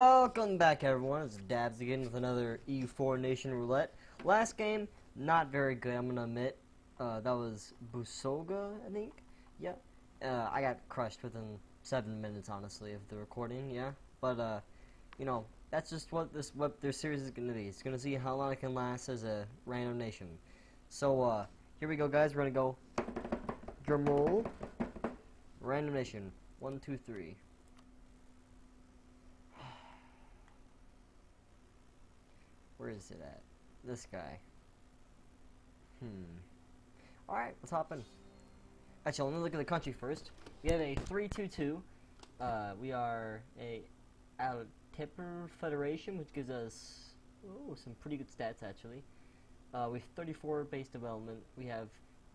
Welcome back everyone, it's Dabs again with another EU4 Nation Roulette. Last game, not very good, I'm gonna admit. Uh, that was Busoga, I think? Yeah. Uh, I got crushed within 7 minutes, honestly, of the recording, yeah. But, uh, you know, that's just what this what their series is gonna be. It's gonna see how long it can last as a random nation. So, uh, here we go guys, we're gonna go drumroll, random nation, one, two, three. Where is it at? This guy. Hmm. Alright, let's hop in. Actually, let me look at the country first. We have a 322. Uh, we are a Altipper Federation, which gives us oh, some pretty good stats, actually. Uh, we have 34 base development. We have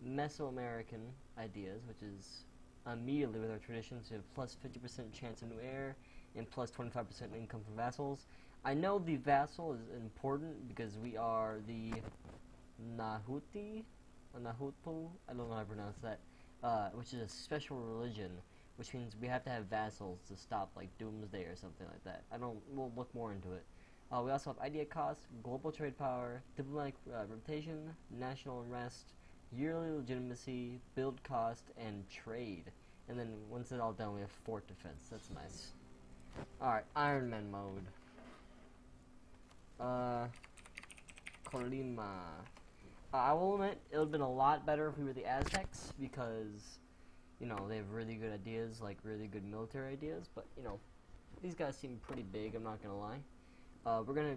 Mesoamerican ideas, which is immediately with our traditions. We have plus 50% chance of new heir and plus 25% income from vassals. I know the vassal is important because we are the Nahuti, Nahutu, I don't know how to pronounce that, uh, which is a special religion, which means we have to have vassals to stop like doomsday or something like that. I don't, we'll look more into it. Uh, we also have idea cost, global trade power, diplomatic uh, reputation, national unrest, yearly legitimacy, build cost, and trade. And then once it's all done, we have fort defense. That's nice. Alright, Iron Man mode. Uh, Colima. Uh, I will admit, it would have been a lot better if we were the Aztecs, because, you know, they have really good ideas, like really good military ideas, but, you know, these guys seem pretty big, I'm not gonna lie. Uh, we're gonna,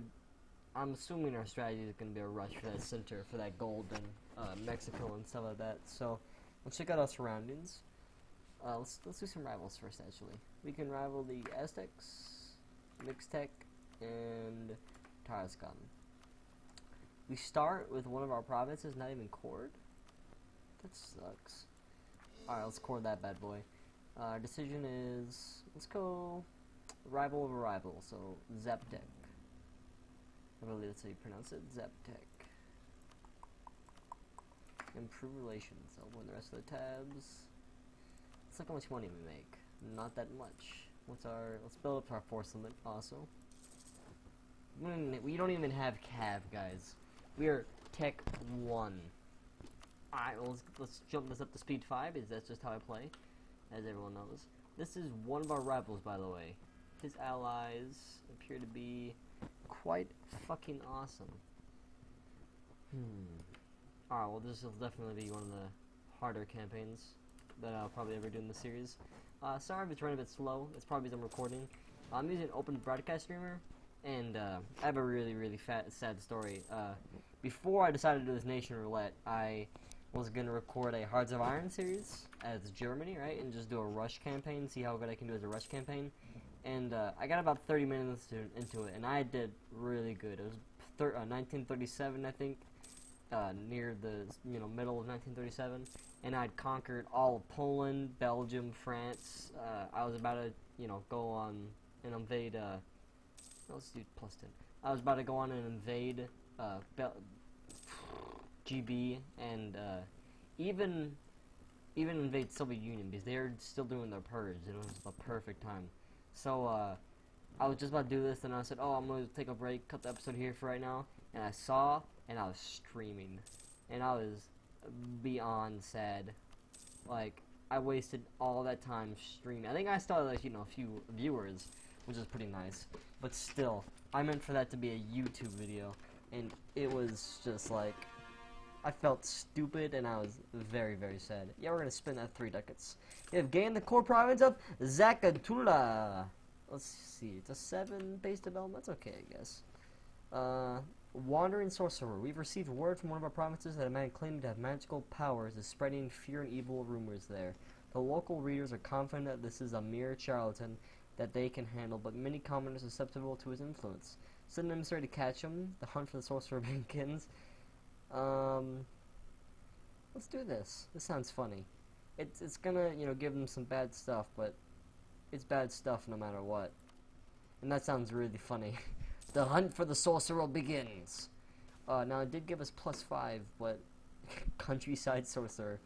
I'm assuming our strategy is gonna be a rush for that center, for that gold and uh, Mexico and stuff like that, so let's check out our surroundings. Uh, let's, let's do some rivals first, actually. We can rival the Aztecs, Mixtec, and Tarascan. We start with one of our provinces not even cored? That sucks. Alright, let's core that bad boy. Uh, our decision is, let's go rival of a rival, so Zeptec. I believe that's how you pronounce it, Zeptec. Improve relations, I'll win the rest of the tabs. Let's look how much money we make. Not that much. What's our, let's build up our force limit also. We don't even have cav, guys. We are tech 1. Alright, well, let's, let's jump this up to speed 5, is that's just how I play, as everyone knows. This is one of our rivals, by the way. His allies appear to be quite fucking awesome. Hmm. Alright, well, this will definitely be one of the harder campaigns that I'll probably ever do in the series. Uh, sorry if it's running a bit slow. It's probably because I'm recording. I'm using an open broadcast streamer, and uh, I have a really, really fat, sad story. Uh, before I decided to do this Nation Roulette, I was going to record a Hearts of Iron series as Germany, right? And just do a rush campaign, see how good I can do as a rush campaign. And uh, I got about 30 minutes to, into it, and I did really good. It was 1937, uh, I think, uh, near the you know middle of 1937, and I'd conquered all of Poland, Belgium, France. Uh, I was about to you know go on and invade Let's do plus 10. I was about to go on and invade uh, GB and uh, even even invade Soviet Union because they're still doing their purge. It was the perfect time. So uh, I was just about to do this, and I said, "Oh, I'm going to take a break, cut the episode here for right now." And I saw, and I was streaming, and I was beyond sad. Like I wasted all that time streaming. I think I still had like you know a few viewers, which is pretty nice. But still, I meant for that to be a YouTube video, and it was just like, I felt stupid, and I was very, very sad. Yeah, we're gonna spin that three ducats. We have gained the core province of Zacatula. Let's see, it's a seven base development. That's okay, I guess. Uh, Wandering Sorcerer. We've received word from one of our provinces that a man claiming to have magical powers is spreading fear and evil rumors there. The local readers are confident that this is a mere charlatan that they can handle, but many commoners are susceptible to his influence. Send an emissary to catch him. The hunt for the sorcerer begins. Um, let's do this. This sounds funny. It's it's gonna you know give them some bad stuff, but it's bad stuff no matter what. And that sounds really funny. the hunt for the sorcerer begins. Uh, now it did give us plus five, but countryside sorcerer.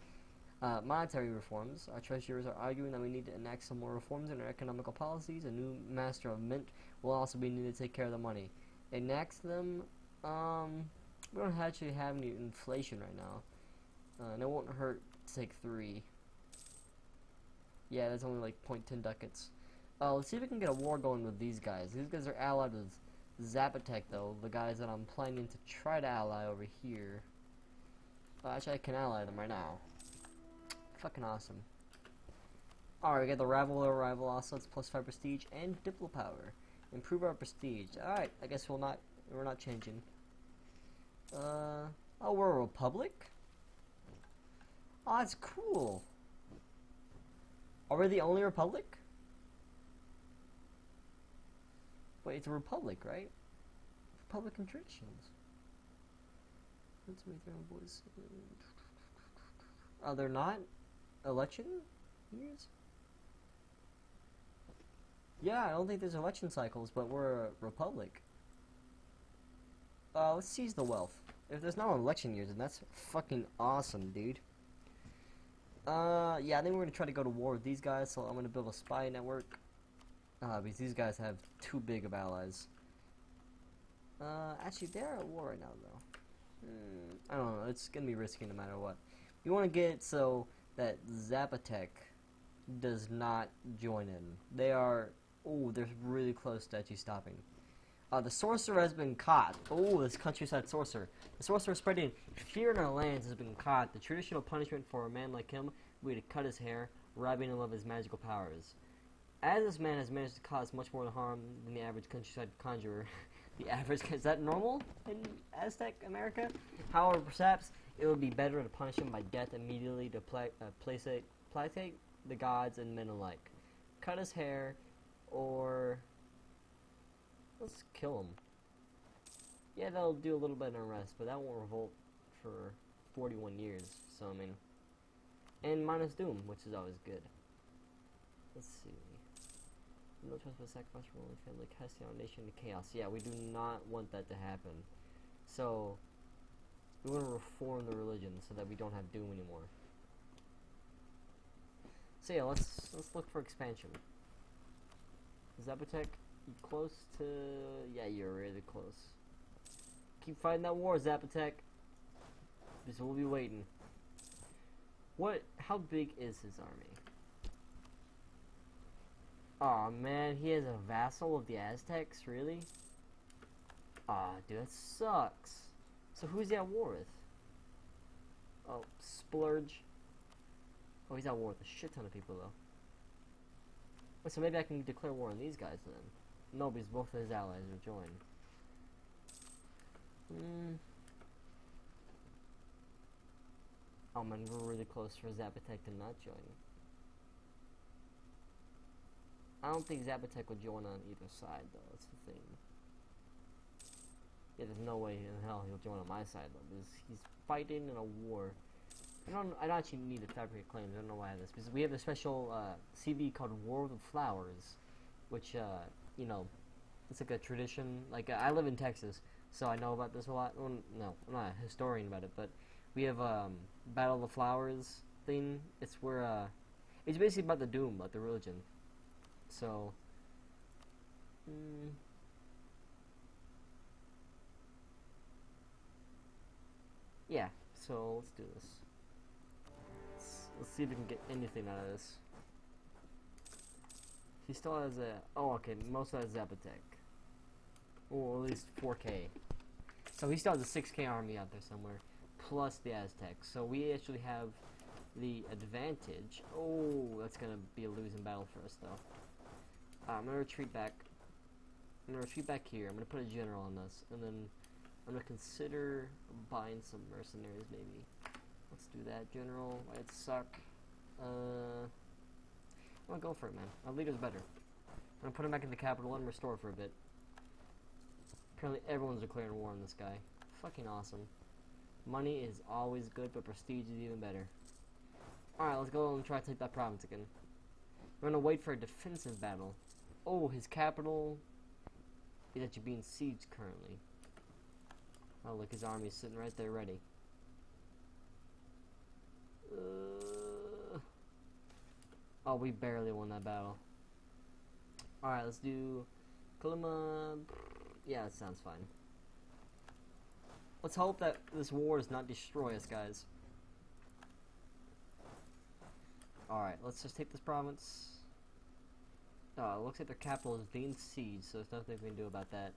Uh, monetary reforms. Our treasurers are arguing that we need to enact some more reforms in our economical policies. A new master of mint will also be needed to take care of the money. Enact them. Um, we don't actually have any inflation right now. Uh, and it won't hurt to take three. Yeah, that's only like 0.10 ducats. Uh, let's see if we can get a war going with these guys. These guys are allied with Zapotec, though, the guys that I'm planning to try to ally over here. Uh, actually, I can ally them right now. Fucking awesome. Alright, we got the rival rival also. It's plus 5 prestige and diplo power. Improve our prestige. Alright, I guess we'll not, we're not changing. Uh, oh, we're a republic? Oh, that's cool. Are we the only republic? Wait, it's a republic, right? Republican traditions. Let's make their own boys. Are there not election years? Yeah, I don't think there's election cycles, but we're a republic. Uh, let's seize the wealth. If there's no election years, then that's fucking awesome, dude. Uh, yeah, I think we're gonna try to go to war with these guys, so I'm gonna build a spy network. Uh, because these guys have too big of allies. Uh, actually, they're at war right now, though. Hmm, I don't know, it's gonna be risky no matter what. You wanna get so that Zapotec does not join in. They are, oh, they're really close to actually stopping. Uh, the sorcerer has been caught. Oh, this countryside sorcerer. The sorcerer spreading fear in our lands has been caught. The traditional punishment for a man like him would be to cut his hair, robbing him of his magical powers. As this man has managed to cause much more harm than the average countryside conjurer, the average is that normal in Aztec America? However, perhaps it would be better to punish him by death immediately to pla uh, placate, placate the gods and men alike. Cut his hair, or let's kill him. Yeah, that'll do a little bit of unrest, but that won't revolt for 41 years. So I mean, and minus doom, which is always good. Let's see. No trust but sacrifice for only family, casting our nation into chaos. Yeah, we do not want that to happen. So, we want to reform the religion so that we don't have doom anymore. So yeah, let's let's look for expansion. Zapotec, you close to? Yeah, you're really close. Keep fighting that war, Zapotec. Because we'll be waiting. What? How big is his army? Aw, oh, man, he is a vassal of the Aztecs, really? Aw, dude, that sucks. So who's he at war with? Oh, Splurge. Oh, he's at war with a shit ton of people, though. Wait, so maybe I can declare war on these guys, then? No, because both of his allies are joined. Hmm. Oh man, we're really close for Zapotec to not join. I don't think Zapotec would join on either side, though. That's the thing. Yeah, there's no way in hell he'll join on my side, though, because he's fighting in a war. I don't. I don't actually need to fabricate claims. I don't know why I have this because we have a special uh, CB called War of the Flowers, which uh, you know, it's like a tradition. Like I live in Texas, so I know about this a lot. Well, no, I'm not a historian about it, but we have um, Battle of the Flowers thing. It's where uh, it's basically about the doom, about the religion. So, mm, yeah. So let's do this. Let's, let's see if we can get anything out of this. He still has a. Oh, okay. Most of that is Zapotec. Or at least 4K. So he still has a 6K army out there somewhere, plus the Aztecs. So we actually have the advantage. Oh, that's gonna be a losing battle for us though. I'm gonna retreat back. I'm gonna retreat back here. I'm gonna put a general on this, and then I'm gonna consider buying some mercenaries maybe. Let's do that, general. It suck? Uh, I'm gonna go for it, man. Our leader's better. I'm gonna put him back in the capital and restore for a bit. Apparently everyone's declaring war on this guy. Fucking awesome. Money is always good, but prestige is even better. Alright, let's go and try to take that province again. We're gonna wait for a defensive battle. Oh, his capital is actually being sieged currently. Oh, look, his army is sitting right there ready. Uh, Oh, we barely won that battle. Alright, let's do Colima. Yeah, that sounds fine. Let's hope that this war does not destroy us, guys. Alright, let's just take this province. Oh, it looks like their capital is being sieged, so there's nothing we can do about that.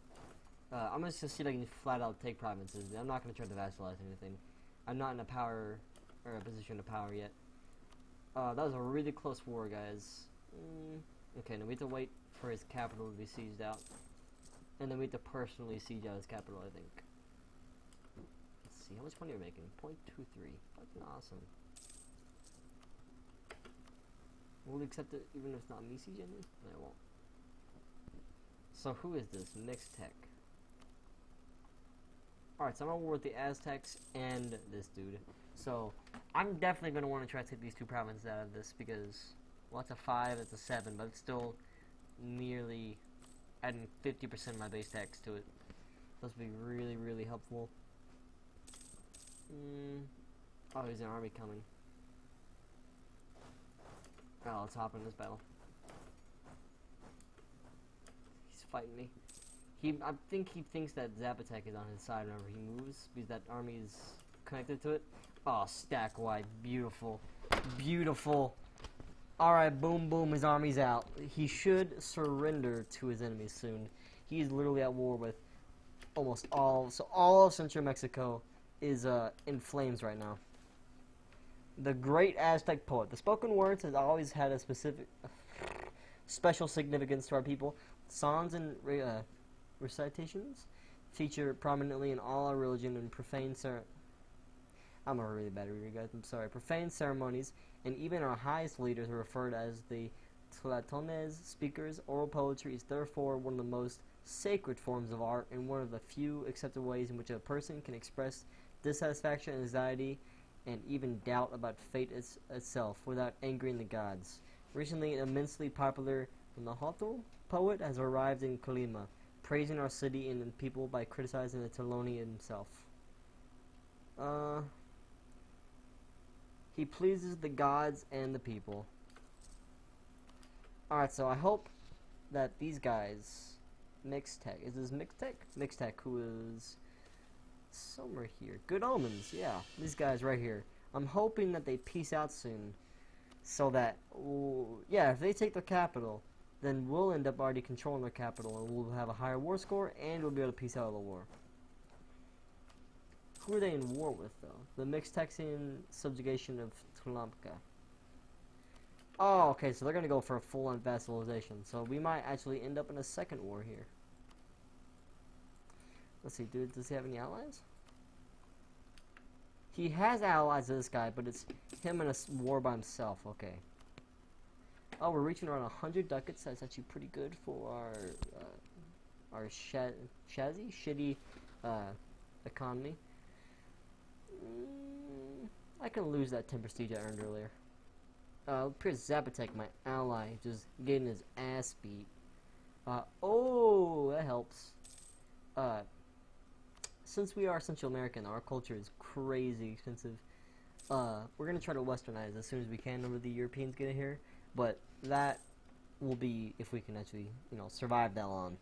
Uh, I'm just gonna see if I can flat out take provinces. I'm not gonna try to vassalize anything. I'm not in a power or a position of power yet. Uh, that was a really close war, guys. Mm, okay, now we have to wait for his capital to be seized out, and then we have to personally siege out his capital. I think. Let's see how much money we're making. 0.23. Fucking awesome. Will we accept it even if it's not me sieging it? No, I won't. So who is this? Mixtec. Alright, so I'm on war with the Aztecs and this dude. So, I'm definitely going to want to try to take these two provinces out of this because, well, it's a 5, it's a 7, but it's still nearly adding 50% of my base tax to it. This would be really, really helpful. Mm. Oh, there's an army coming. Oh, let's hop in this battle. He's fighting me. He, I think he thinks that Zapotec is on his side whenever he moves, because that army is connected to it. Oh, stack wide. Beautiful. Beautiful. Alright, boom, boom, his army's out. He should surrender to his enemies soon. He's literally at war with almost all, so all of central Mexico is uh, in flames right now. The great Aztec poet. The spoken words has always had a specific, special significance to our people. Songs and uh, recitations feature prominently in all our religion and profane cer I'm a really bad reader, guys. I'm sorry. Profane ceremonies, and even our highest leaders are referred as the Tlatones speakers. Oral poetry is therefore one of the most sacred forms of art and one of the few accepted ways in which a person can express dissatisfaction, anxiety, and even doubt about fate its, itself without angering the gods. Recently, an immensely popular Nahuatl poet has arrived in Colima, praising our city and the people by criticizing the Tlatoani himself. Uh, he pleases the gods and the people. Alright, so I hope that these guys, Mixtec, is this Mixtec? Mixtec, who is somewhere here. Good Omens, yeah, these guys right here. I'm hoping that they peace out soon, so that, ooh, yeah, if they take the capital, then we'll end up already controlling their capital, and we'll have a higher war score, and we'll be able to peace out of the war. Who are they in war with, though? The Mixtexian subjugation of Tlampka. Oh, okay, so they're to go for a full-on vassalization. So we might actually end up in a second war here. Let's see, dude, does he have any allies? He has allies, this guy, but it's him in a war by himself. Okay. Oh, we're reaching around 100 ducats. That's actually pretty good for our uh, our sh shazzy, shitty uh, economy. Mm, I can lose that 10 prestige I earned earlier. Uh, Prince Zapotec, my ally, just getting his ass beat. Uh, oh, that helps. Uh, since we are Central American, our culture is crazy expensive. Uh, we're gonna try to westernize as soon as we can whenever the Europeans get here, but that will be if we can actually, you know, survive that long.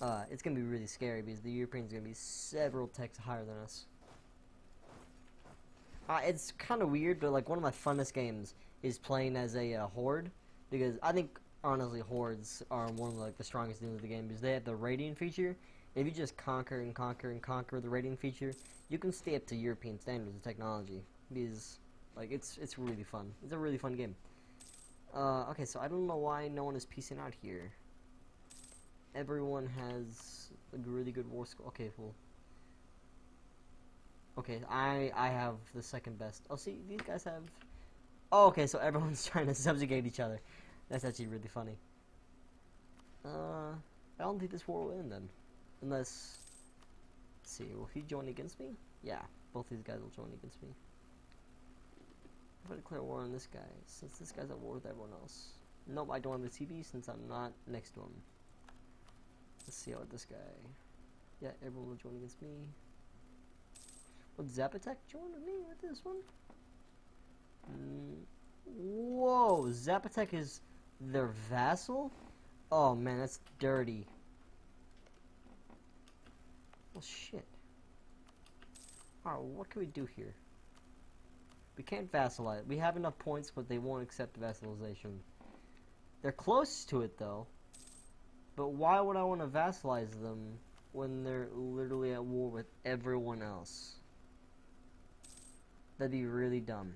Uh, it's gonna be really scary because the Europeans are gonna be several techs higher than us. Uh, it's kind of weird, but like one of my funnest games is playing as a uh, horde because I think honestly hordes are one of like the strongest things of the game because they have the raiding feature. If you just conquer and conquer and conquer the raiding feature, you can stay up to European standards of technology because like it's it's really fun. It's a really fun game. Uh, okay, so I don't know why no one is piecing out here. Everyone has a really good war score. Okay, well. Okay, I I have the second best. Oh, see, these guys have. Oh, okay, so everyone's trying to subjugate each other. That's actually really funny. Uh, I don't think this war will end then, unless. See, will he join against me? Yeah, both these guys will join against me. I'm gonna declare war on this guy, since this guy's at war with everyone else. Nope, I don't have a TV since I'm not next to him. Let's see how this guy. Yeah, everyone will join against me. Would Zapotec join with me with this one? Mm, Whoa, Zapotec is their vassal? Oh man, that's dirty. Well, shit. Alright, what can we do here? We can't vassalize. We have enough points, but they won't accept vassalization. They're close to it, though. But why would I want to vassalize them when they're literally at war with everyone else? That'd be really dumb.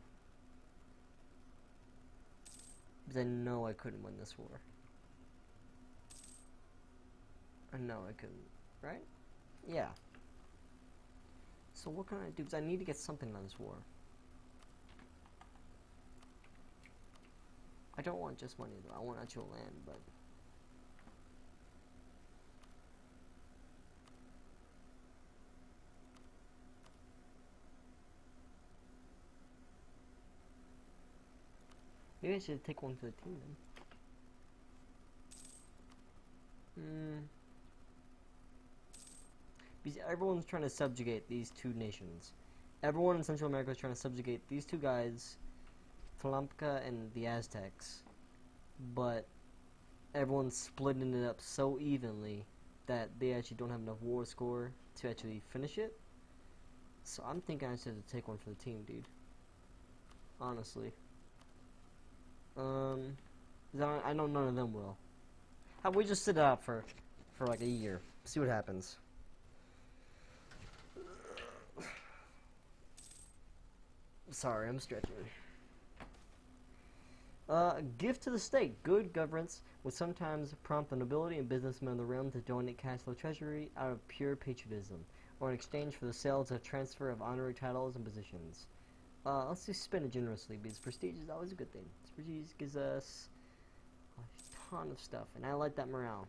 Because I know I couldn't win this war. I know I couldn't, right? Yeah. So what can I do? Because I need to get something out of this war. I don't want just money though. I want actual land, but... Maybe I should take one for the team then. Hmm. Because everyone's trying to subjugate these two nations. Everyone in Central America is trying to subjugate these two guys, Tlampka and the Aztecs. But everyone's splitting it up so evenly that they actually don't have enough war score to actually finish it. So I'm thinking I should take one for the team, dude. Honestly. Um, I know none of them will. How we just sit out for, for like a year, see what happens. Sorry, I'm stretching. Uh, gift to the state. Good governance would sometimes prompt the nobility and businessmen of the realm to donate cash to the treasury out of pure patriotism, or in exchange for the sales or transfer of honorary titles and positions. Uh, let's just spend it generously because prestige is always a good thing. Prestige gives us a ton of stuff, and I like that morale.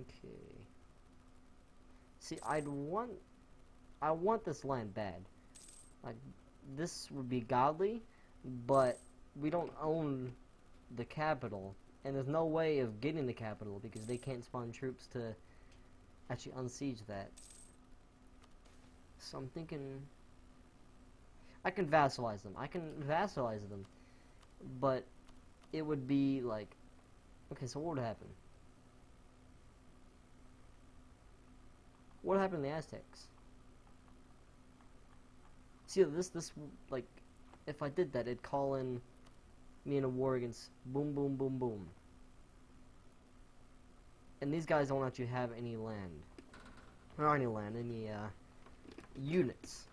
Okay. See, I'd want, I want this land bad. Like, this would be godly, but we don't own the capital, and there's no way of getting the capital because they can't spawn troops to actually unsiege that. So I'm thinking I can vassalize them. I can vassalize them. But it would be like okay, so what would happen? What happened to the Aztecs? See this this like if I did that it'd call in me in a war against boom boom boom boom. And these guys don't actually have any land. Or any land, any uh units.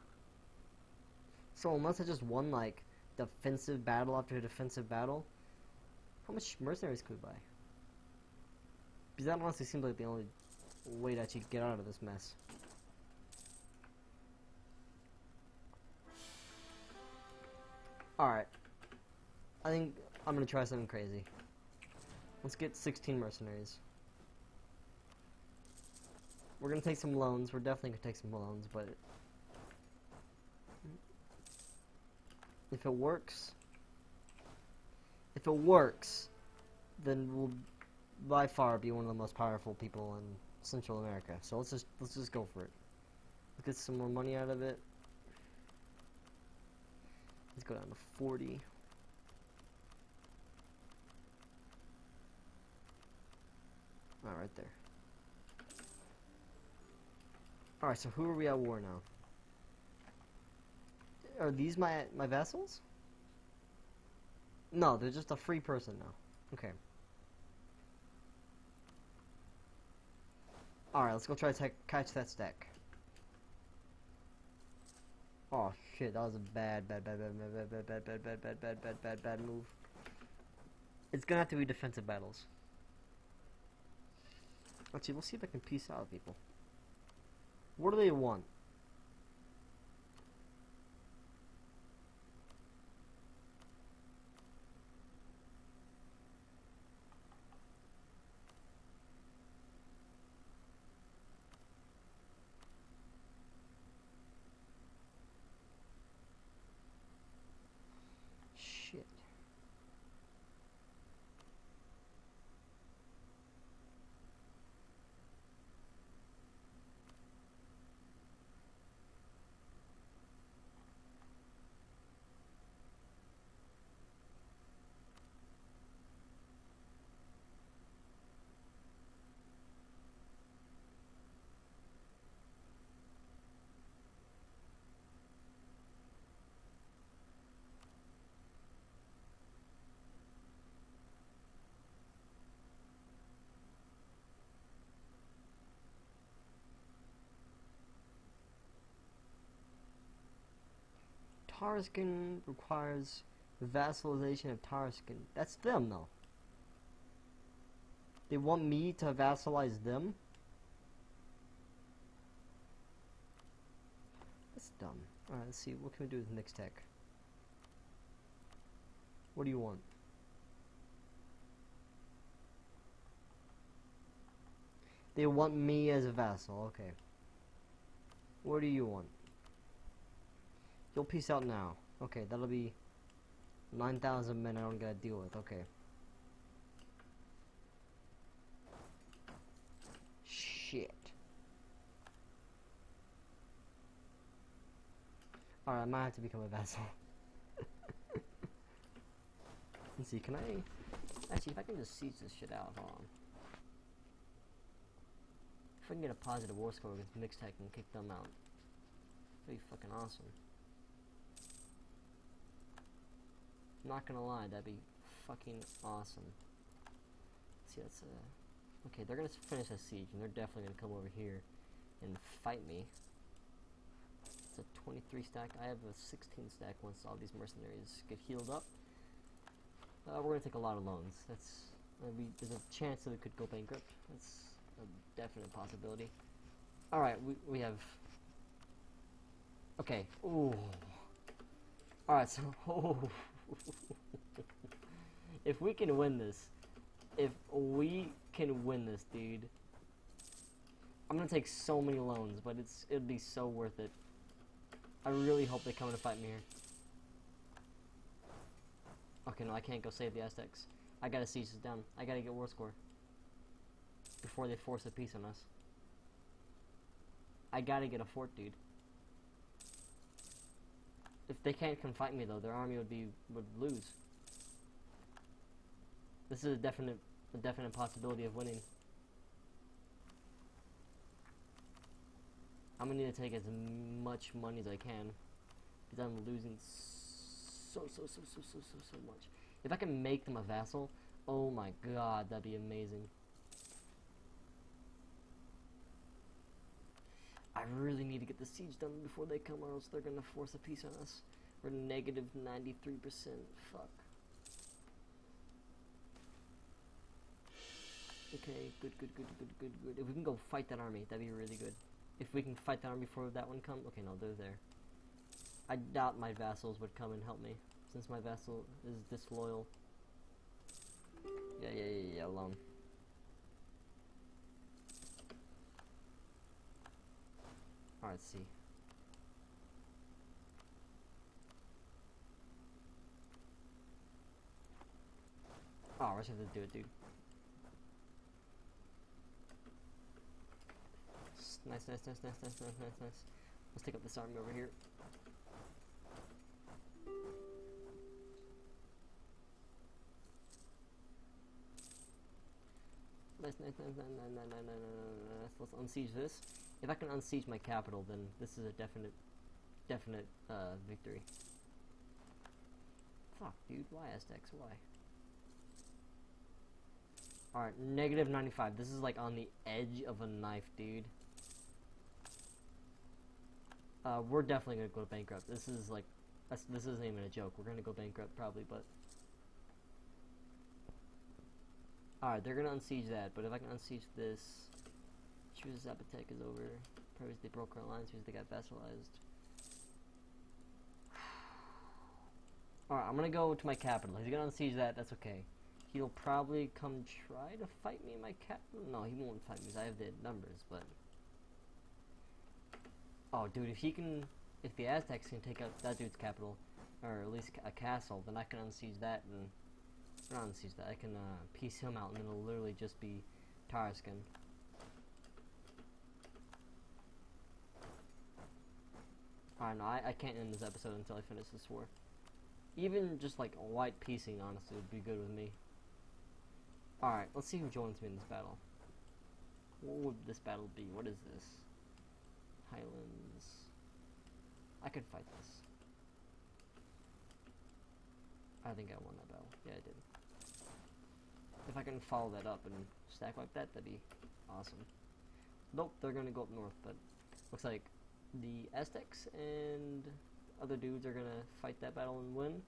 So unless I just won like defensive battle after defensive battle, how much mercenaries could we buy? Because that honestly seems like the only way to actually get out of this mess. Alright. I think I'm gonna try something crazy. Let's get 16 mercenaries. We're gonna take some loans. We're definitely gonna take some loans, but If it works, if it works, then we'll by far be one of the most powerful people in Central America. So let's just let's just go for it. Let's get some more money out of it. Let's go down to 40. All right there. All right, so who are we at war now? Are these my my vassals? No, they're just a free person now. Okay. Alright, let's go try to catch that stack. Oh shit, that was a bad, bad, bad, bad, bad, bad, bad, bad, bad, bad, bad, bad, bad, bad move. It's gonna have to be defensive battles. Let's see, we'll see if I can peace out people. What do they want? Tarascan requires vassalization of Tarascan. That's them, though. They want me to vassalize them? That's dumb. Alright, let's see. What can we do with Mixtec? What do you want? They want me as a vassal. Okay. What do you want? You'll peace out now. Okay, that'll be 9,000 men I don't gotta deal with. Okay. Shit. Alright, I might have to become a vassal. Let's see, can I... Actually, if I can just siege this shit out, hold on. If I can get a positive war score against Mixtec and kick them out, that'd be fucking awesome. Not gonna lie, that'd be fucking awesome. Let's see, that's uh, okay. They're gonna finish a siege, and they're definitely gonna come over here and fight me. It's a 23 stack. I have a 16 stack once all these mercenaries get healed up. Uh, we're gonna take a lot of loans. That's uh, we, there's a chance that we could go bankrupt. That's a definite possibility. All right, we we have. Okay. Ooh. All right. So. Oh. if we can win this, if we can win this, dude, I'm gonna take so many loans, but it's it'd be so worth it. I really hope they come to fight me here. Okay, no, I can't go save the Aztecs. I gotta siege this down. I gotta get war score before they force a peace on us. I gotta get a fort, dude. If they can't come fight me though, their army would be would lose. This is a definite a definite possibility of winning. I'm gonna need to take as much money as I can because I'm losing so so so so so so so much. If I can make them a vassal, oh my god, that'd be amazing. I really need to get the siege done before they come or else they're gonna force a peace on us. We're negative 93%. Fuck. Okay, good, good, good, good, good, good. If we can go fight that army, that'd be really good. If we can fight that army before that one comes... okay, no, they're there. I doubt my vassals would come and help me, since my vassal is disloyal. Yeah, yeah, yeah, yeah, alone. Alright, see. Oh, we're just have to do it, dude. Nice, nice, nice, nice, nice, nice, nice, nice. Let's take up this army over here. Nice, nice, nice, nice, nice, nice, nice, nice, nice. Let's unsiege this. If I can unsiege my capital, then this is a definite, definite uh, victory. Fuck, dude. Why Aztecs? Why? Alright, negative 95. This is like on the edge of a knife, dude. Uh, we're definitely gonna go bankrupt. This is like, this isn't even a joke. We're gonna go bankrupt probably, but. Alright, they're gonna unsiege that, but if I can unsiege this, choose Zapotec is over. Probably they broke our alliance because they got vassalized. Alright, I'm gonna go to my capital. He's gonna unsiege that, that's okay. He'll probably come try to fight me in my capital. No, he won't fight me because I have the numbers, but. Oh, dude, if he can. If the Aztecs can take out that dude's capital, or at least a castle, then I can unsiege that and. Not unsiege that, I can uh, piece him out and it'll literally just be Tarascan. I don't know, I, I can't end this episode until I finish this war. Even just like white piecing, honestly, would be good with me. Alright, let's see who joins me in this battle. What would this battle be? What is this? Highlands. I could fight this. I think I won that battle. Yeah, I did. If I can follow that up and stack like that, that'd be awesome. Nope, they're gonna go up north, but looks like the Aztecs and other dudes are gonna fight that battle and win.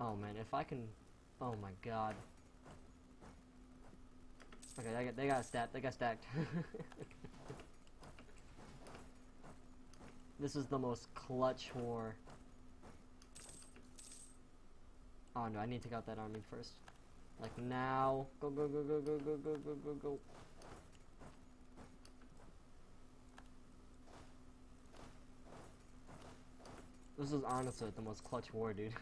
Oh man, if I can, oh my god. Okay, they got, they got stacked. They got stacked. this is the most clutch war. Oh no, I need to take out that army first. Like now. Go, go, go, go, go, go, go, go, go, go. This is honestly the most clutch war, dude.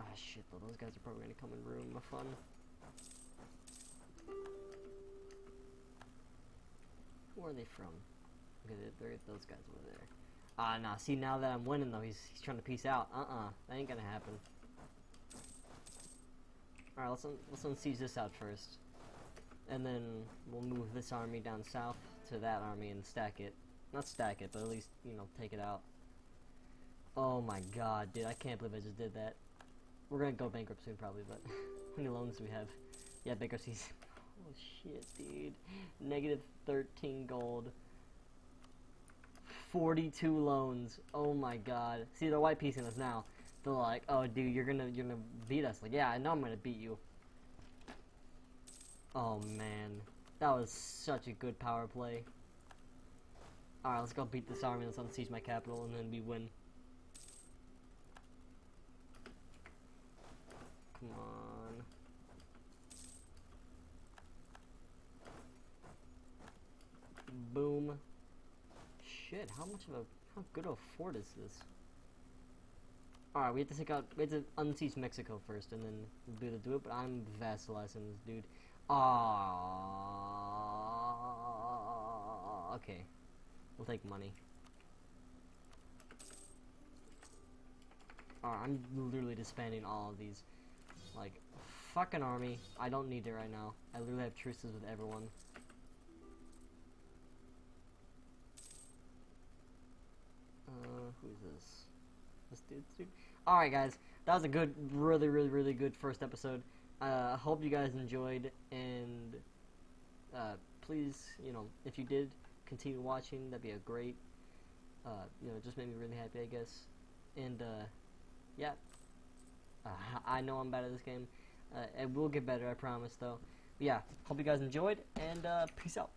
Ah shit, though. Those guys are probably gonna come and ruin my fun. Where are they from? Okay, those guys over there. Ah, nah. See, now that I'm winning, though, he's, he's trying to peace out. Uh-uh. That ain't gonna happen. Alright, let's, un let's unsiege this out first. And then we'll move this army down south to that army and stack it. Not stack it, but at least, you know, take it out. Oh my god, dude, I can't believe I just did that. We're gonna go bankrupt soon, probably, but how many loans do we have? Yeah, bankruptcies. Oh shit, dude. Negative 13 gold. 42 loans. Oh my god. See, they're white piecing us now. They're like, oh dude, you're gonna you're gonna beat us. Like, yeah, I know I'm gonna beat you. Oh man. That was such a good power play. Alright, let's go beat this army, let's unsiege my capital, and then we win. Come on. Boom. Shit, how much of a, how good of a fort is this? Alright, we have to take out, we have to unsiege Mexico first, and then we'll be able to do it, but I'm vassalizing this dude. Ah, okay. We'll take money. I'm literally disbanding all of these. Like, fucking army. I don't need it right now. I literally have truces with everyone. Uh, who's this? This dude, dude? Alright, guys. That was a good, really, really, really good first episode. I uh, hope you guys enjoyed, and uh, please, you know, if you did, continue watching. That'd be a great, uh, you know, just made me really happy, I guess. And, uh, yeah. Uh, I know I'm bad at this game. Uh, it will get better, I promise, though. But yeah, hope you guys enjoyed, and uh, peace out.